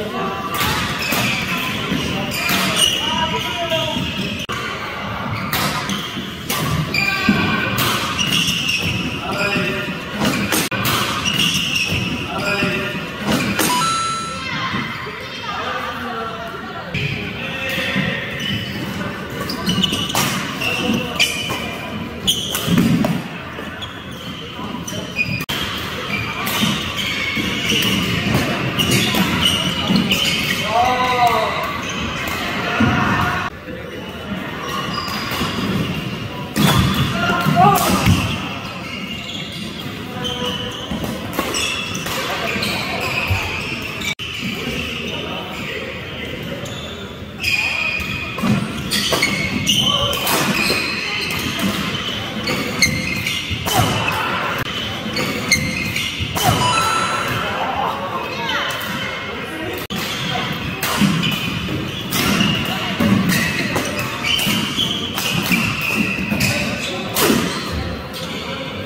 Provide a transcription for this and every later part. Thank you.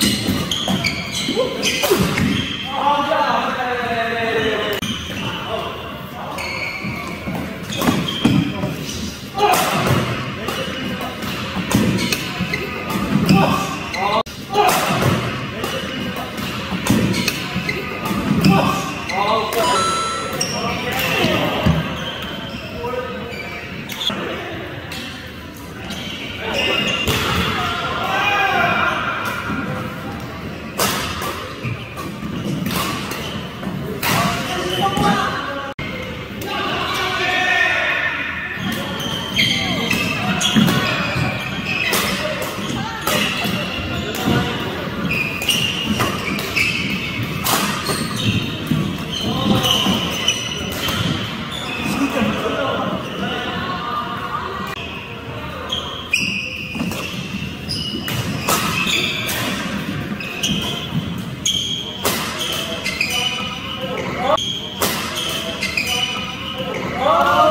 Oh! 와! 아.